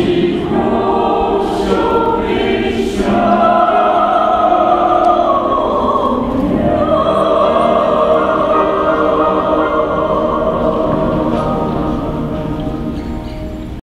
see.